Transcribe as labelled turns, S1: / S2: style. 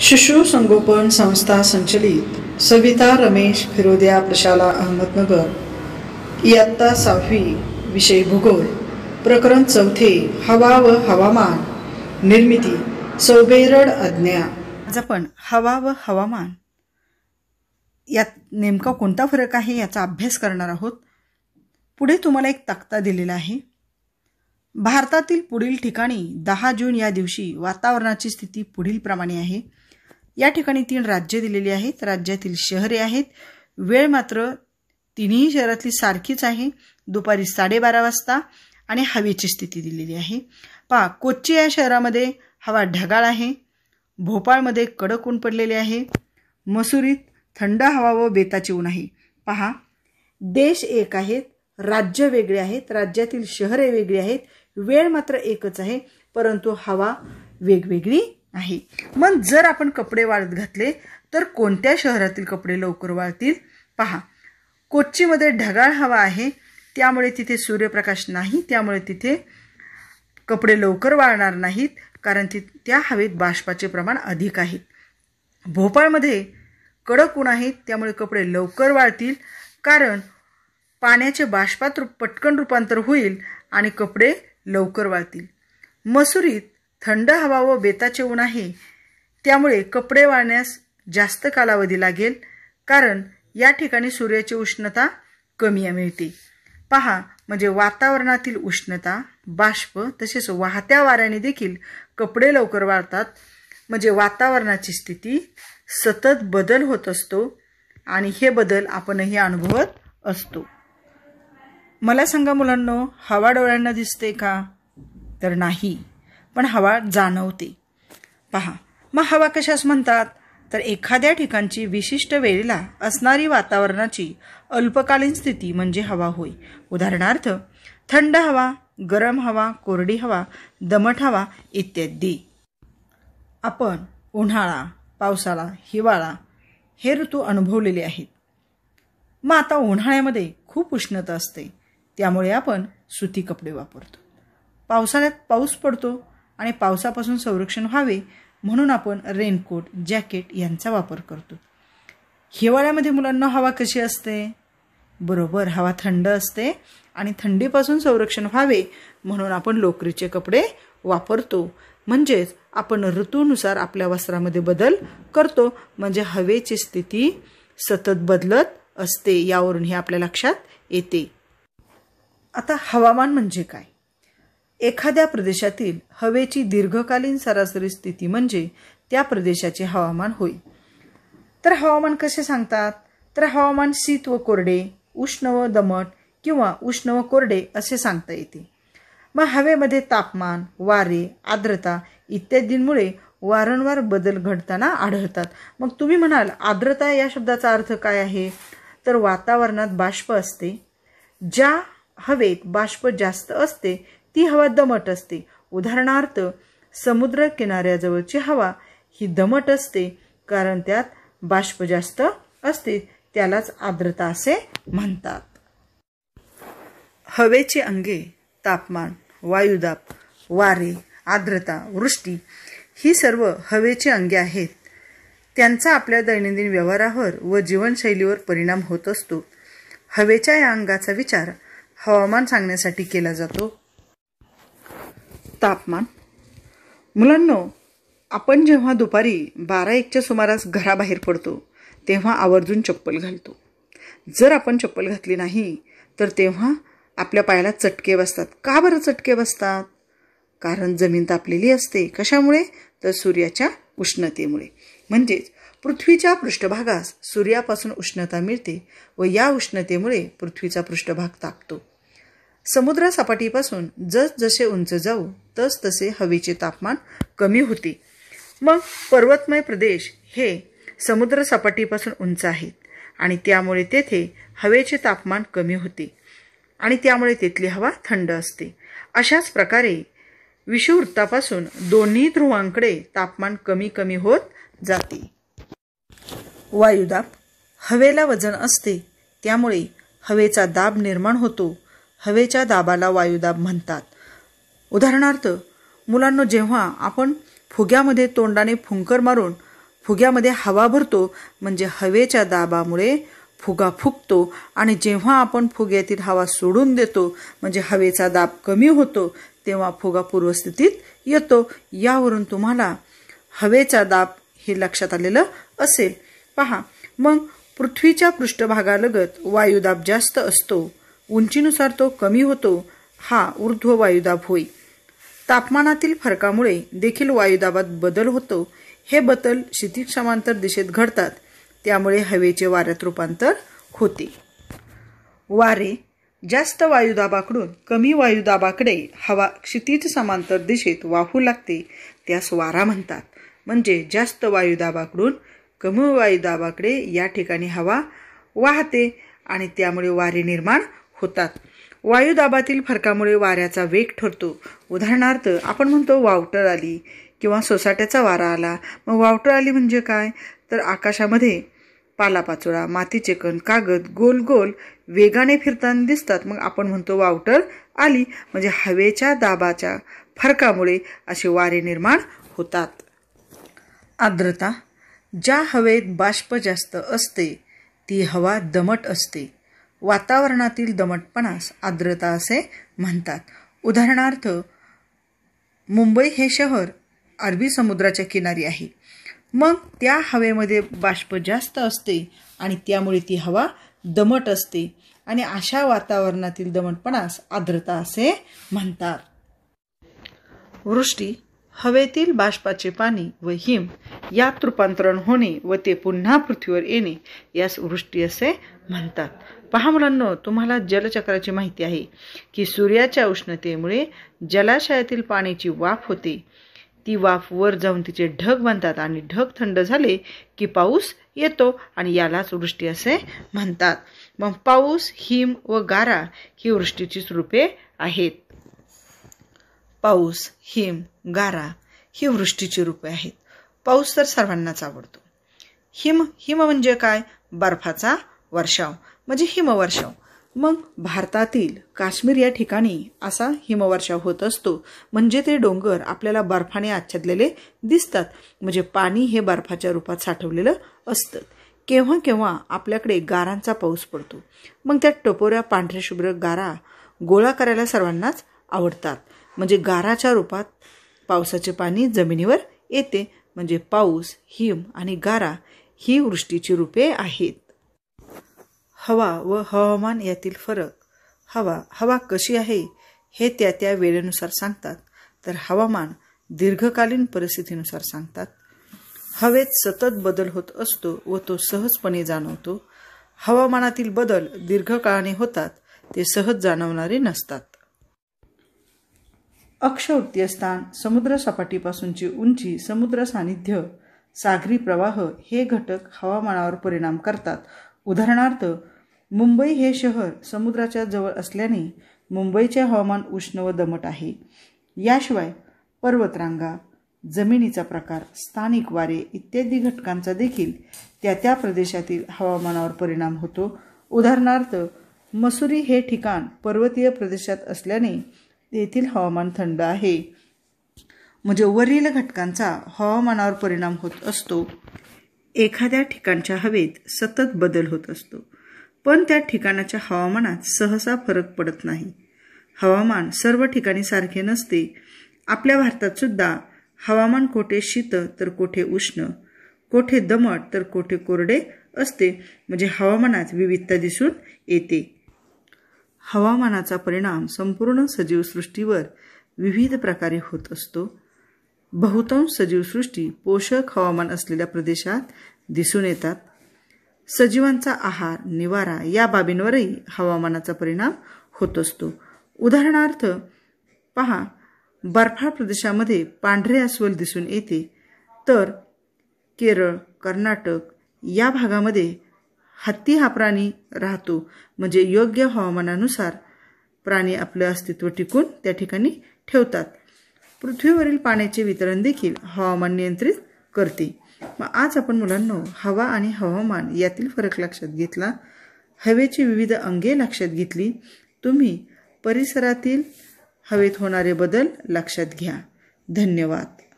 S1: शिशु संगोपन संस्था संचलित. सविता रमेश फिरोदिया प्रशाला अहमदनगर. इयत्ता सहावी विषय भूगोल. प्रकरण चौथे हवा व हवामान. निर्मिती सौबेरड अज्ञा. आज आपण हवा व हवामान यात नेमका कोणता फरक आहे याचा अभ्यास करणार आहोत. पुढे तुम्हाला एक तक्ता दिलेला आहे. भारतातील पुढील ठिकाणी दहा जून या दिवशी वातावरणाची स्थिती पुढील प्रमाणे आहे. या ठिकाणी तीन राज्य दिलेली आहेत. राज्यातील शहरे आहेत. वेळ मात्र तिन्ही शहरातली सारखीच आहे. दुपारी साडेबारा वाजता आणि हवेची स्थिती दिलेली आहे. पहा कोच्ची या शहरामध्ये हवा ढगाळ आहे. भोपाळमध्ये कडक ऊन पडलेले आहे. मसुरीत थंड हवा व बेताची ऊन आहे. पहा देश एक आहेत राज्य वेगळे आहेत राज्यातील शहरे वेगळी आहेत. वेळ मात्र एकच आहे परंतु हवा वेगवेगळी आहे मग जर आपण कपडे वाळत घातले तर कोणत्या शहरातील कपडे लवकर वाळतील? पहा कोच्चीमध्ये ढगाळ हवा आहे त्यामुळे तिथे सूर्यप्रकाश नाही त्यामुळे तिथे कपडे लवकर वाळणार नाहीत कारण ती त्या हवेत बाष्पाचे प्रमाण अधिक आहे. भोपाळमध्ये कडक ऊन आहेत त्यामुळे कपडे लवकर वाळतील कारण पाण्याचे बाष्पात रूप पटकन रूपांतर होईल आणि कपडे लवकर वाळतील. मसुरीत थंड हवा व बेताचे ऊन आहे त्यामुळे कपडे वाळण्यास जास्त कालावधी लागेल कारण या ठिकाणी सूर्याची उष्णता कमी मिळते. पहा म्हणजे वातावरणातील उष्णता बाष्प तसेच वाहत्या वाऱ्याने देखील कपडे लवकर वाळतात. म्हणजे वातावरणाची स्थिती सतत बदल होत असतो आणि हे बदल आपणही अनुभवत असतो. मला सांगा मुलांनो हवा डोळ्यांना दिसते का? तर नाही. पण हवा जाणवते. पहा मग हवा कशास म्हणतात? तर एखाद्या ठिकाणची विशिष्ट वेळेला असणारी वातावरणाची अल्पकालीन स्थिती म्हणजे हवा होय. उदाहरणार्थ थंड हवा गरम हवा कोरडी हवा दमट हवा इत्यादी. आपण उन्हाळा पावसाळा हिवाळा हे ऋतू अनुभवलेले आहेत. मग आता उन्हाळ्यामध्ये खूप उष्णता असते. त्यामुळे आपण सुती कपडे वापरतो. पावसाळ्यात पाऊस पडतो आणि पावसापासून संरक्षण व्हावे म्हणून आपण रेनकोट जॅकेट यांचा वापर करतो. हिवाळ्यामध्ये मुलांना हवा कशी असते? बरोबर हवा थंड असते आणि थंडीपासून संरक्षण व्हावे म्हणून आपण लोकरीचे कपडे वापरतो. म्हणजेच आपण ऋतूनुसार आपल्या वस्त्रामध्ये बदल करतो. म्हणजे हवेची स्थिती सतत बदलत असते यावरून हे आपल्या लक्षात येते. आता हवामान म्हणजे काय? एखाद्या प्रदेशातील हवेची दीर्घकालीन सरासरी स्थिती म्हणजे त्या प्रदेशाचे हवामान होय. तर हवामान कसे सांगतात? तर हवामान शीत व कोरडे उष्ण व दमट किंवा उष्ण व कोरडे असे सांगता येते. मग हवेमध्ये तापमान वारे आर्द्रता इत्यादींमुळे वारंवार बदल घडताना आढळतात. मग तुम्ही म्हणाल आर्द्रता या शब्दाचा अर्थ काय आहे? तर वातावरणात बाष्प असते. ज्या हवेत बाष्प जास्त असते ती हवा दमट असते. उदाहरणार्थ समुद्र किनाऱ्याजवळची हवा ही दमट असते कारण त्यात बाष्प जास्त असते त्यालाच आर्द्रता असे म्हणतात. हवेची अंगे तापमान वायुदाब वारे आर्द्रता वृष्टी ही सर्व हवेची अंगे आहेत. त्यांचा आपल्या दैनंदिन व्यवहारावर व जीवनशैलीवर परिणाम होत असतो. हवेच्या या अंगाचा विचार हवामान सांगण्यासाठी केला जातो. तापमान. मुलांनो आपण जेव्हा दुपारी बारा एकच्या सुमारास घराबाहेर पडतो तेव्हा आवर्जून चप्पल घालतो. जर आपण चप्पल घातली नाही तर तेव्हा आपल्या पायाला चटके बसतात. का बरं चटके बसतात? कारण जमीन तापलेली असते. कशामुळे? तर सूर्याच्या उष्णतेमुळे. म्हणजेच पृथ्वीच्या पृष्ठभागास सूर्यापासून उष्णता मिळते व या उष्णतेमुळे पृथ्वीचा पृष्ठभाग तापतो. समुद्रसपाटीपासून जस जसे उंच जाऊ तस तसे हवेचे तापमान कमी होते. मग पर्वतमय प्रदेश हे समुद्रसपाटीपासून उंच आहेत आणि त्यामुळे तेथे हवेचे तापमान कमी होते आणि त्यामुळे तेथली हवा थंड असते. अशाच प्रकारे विषुवृत्तापासून दोन्ही ध्रुवांकडे तापमान कमी कमी होत जाते. वायुदाब हवेला वजन असते त्यामुळे हवेचा दाब निर्माण होतो हवेच्या दाबाला वायुदाब म्हणतात. उदाहरणार्थ मुलांना जेव्हा आपण फुग्यामध्ये तोंडाने फुंकर मारून फुग्यामध्ये हवा भरतो म्हणजे हवेच्या दाबामुळे फुगा फुगतो आणि जेव्हा आपण फुग्यातील हवा सोडून देतो म्हणजे हवेचा दाब कमी होतो तेव्हा फुगा पूर्वस्थितीत येतो. यावरून तुम्हाला हवेचा दाब हे लक्षात आलेलं असेल. पहा मग पृथ्वीच्या पृष्ठभागालगत वायुदाब जास्त असतो. उंचीनुसार तो कमी होतो हा ऊर्ध्व वायुदाब होय तापमानातील फरकामुळे देखील वायुदाबात बदल होतो. हे बदल क्षितिज समांतर दिशेत घडतात. त्यामुळे हवेचे वाऱ्यात रूपांतर होते. वारे जास्त वायुदाबाकडून कमी वायुदाबाकडे हवा क्षितिज समांतर दिशेत वाहू लागते. त्यास वारा म्हणतात. म्हणजे जास्त वायुदाबाकडून कमी वायुदाबाकडे या ठिकाणी हवा वाहते आणि त्यामुळे वारे निर्माण होतात. वायुदाबातील फरकामुळे वाऱ्याचा वेग ठरतो. उदाहरणार्थ आपण म्हणतो वावटर आली किंवा सोसाट्याचा वारा आला मग वावटर आली म्हणजे काय? तर आकाशामध्ये पालापाचोळा मातीचे कण कागद गोल गोल वेगाने फिरताना दिसतात. मग आपण म्हणतो वावटर आली म्हणजे हवेच्या दाबाच्या फरकामुळे असे वारे निर्माण होतात. आर्द्रता ज्या हवेत बाष्प जास्त असते ती हवा दमट असते. वातावरणातील दमटपणास आर्द्रता असे म्हणतात. उदाहरणार्थ मुंबई हे शहर अरबी समुद्राच्या किनारी आहे. मग त्या हवेमध्ये बाष्प जास्त असते आणि त्यामुळे ती हवा दमट असते आणि अशा वातावरणातील दमटपणास आर्द्रता असे म्हणतात. वृष्टी हवेतील बाष्पाचे पाणी व हिम यात रूपांतरण होणे व ते पुन्हा पृथ्वीवर येणे यास वृष्टी असे म्हणतात. पहा मुलांनो तुम्हाला जलचक्राची माहिती आहे की सूर्याच्या उष्णतेमुळे जलाशयातील पाण्याची वाफ होते. ती वाफ वर जाऊन तिचे ढग बनतात आणि ढग थंड झाले की पाऊस येतो आणि यालाच वृष्टी असे म्हणतात. मग पाऊस हिम व गारा ही वृष्टीची रूपे आहेत. पाऊस हिम गारा ही वृष्टीची रूपे आहेत. पाऊस तर सर्वांनाच आवडतो. हिम हिम म्हणजे काय? बर्फाचा वर्षाव. म्हणजे हिमवर्षाव. मग भारतातील काश्मीर या ठिकाणी असा हिमवर्षाव होत असतो. म्हणजे ते डोंगर आपल्याला बर्फाने आच्छादलेले दिसतात. म्हणजे पाणी हे बर्फाच्या रूपात साठवलेलं असतं. केव्हा केव्हा आपल्याकडे गारांचा पाऊस पडतो. मग त्या टपोऱ्या पांढऱ्या शुभ्र गारा गोळा करायला सर्वांनाच आवडतात. म्हणजे गाराच्या रूपात पावसाचे पाणी जमिनीवर येते. म्हणजे पाऊस हिम आणि गारा ही वृष्टीची रूपे आहेत. हवा व हवामान यातील फरक. हवा हवा कशी आहे हे त्या त्या वेळेनुसार सांगतात. तर हवामान दीर्घकालीन परिस्थितीनुसार सांगतात. हवेत सतत बदल होत असतो व तो सहजपणे जाणवतो. हवामानातील बदल दीर्घकाळाने होतात ते सहज जाणवणारे नसतात. अक्षवृत्तीय स्थान समुद्र सपाटीपासूनची उंची समुद्र सानिध्य सागरी प्रवाह हे घटक हवामानावर परिणाम करतात. उदाहरणार्थ मुंबई हे शहर समुद्राच्या जवळ असल्याने मुंबईचे हवामान उष्ण व दमट आहे. याशिवाय पर्वतरांगा जमिनीचा प्रकार स्थानिक वारे इत्यादी घटकांचा देखील त्या त्या प्रदेशातील हवामानावर परिणाम होतो. उदाहरणार्थ मसुरी हे ठिकाण पर्वतीय प्रदेशात असल्याने तेथील हवामान थंड आहे. म्हणजे वरील घटकांचा हवामानावर परिणाम होत असतो. एखाद्या ठिकाणच्या हवेत सतत बदल होत असतो. पण त्या ठिकाणाच्या हवामानात सहसा फरक पडत नाही. हवामान सर्व ठिकाणी सारखे नसते. आपल्या भारतात सुद्धा हवामान कोठे शीत तर कोठे उष्ण कोठे दमट तर कोठे कोरडे असते म्हणजे हवामानात विविधता दिसून येते. हवामानाचा परिणाम संपूर्ण सजीवसृष्टीवर विविध प्रकारे होत असतो. बहुतांश सजीवसृष्टी पोषक हवामान असलेल्या प्रदेशात दिसून येतात. सजीवांचा आहार निवारा या बाबींवरही हवामानाचा परिणाम होत असतो. उदाहरणार्थ पहा बर्फाळ प्रदेशामध्ये पांढरे अस्वल दिसून येते. तर केरळ कर्नाटक या भागामध्ये हत्ती हा प्राणी राहतो. म्हणजे योग्य हवामानानुसार प्राणी आपलं अस्तित्व टिकून त्या ठिकाणी ठेवतात. पृथ्वीवरील पाण्याचे वितरण देखील हवामान नियंत्रित करते. मग आज आपण मुलांना हवा आणि हवामान यातील फरक लक्षात घेतला. हवेची विविध अंगे लक्षात घेतली. तुम्ही परिसरातील हवेत होणारे बदल लक्षात घ्या. धन्यवाद.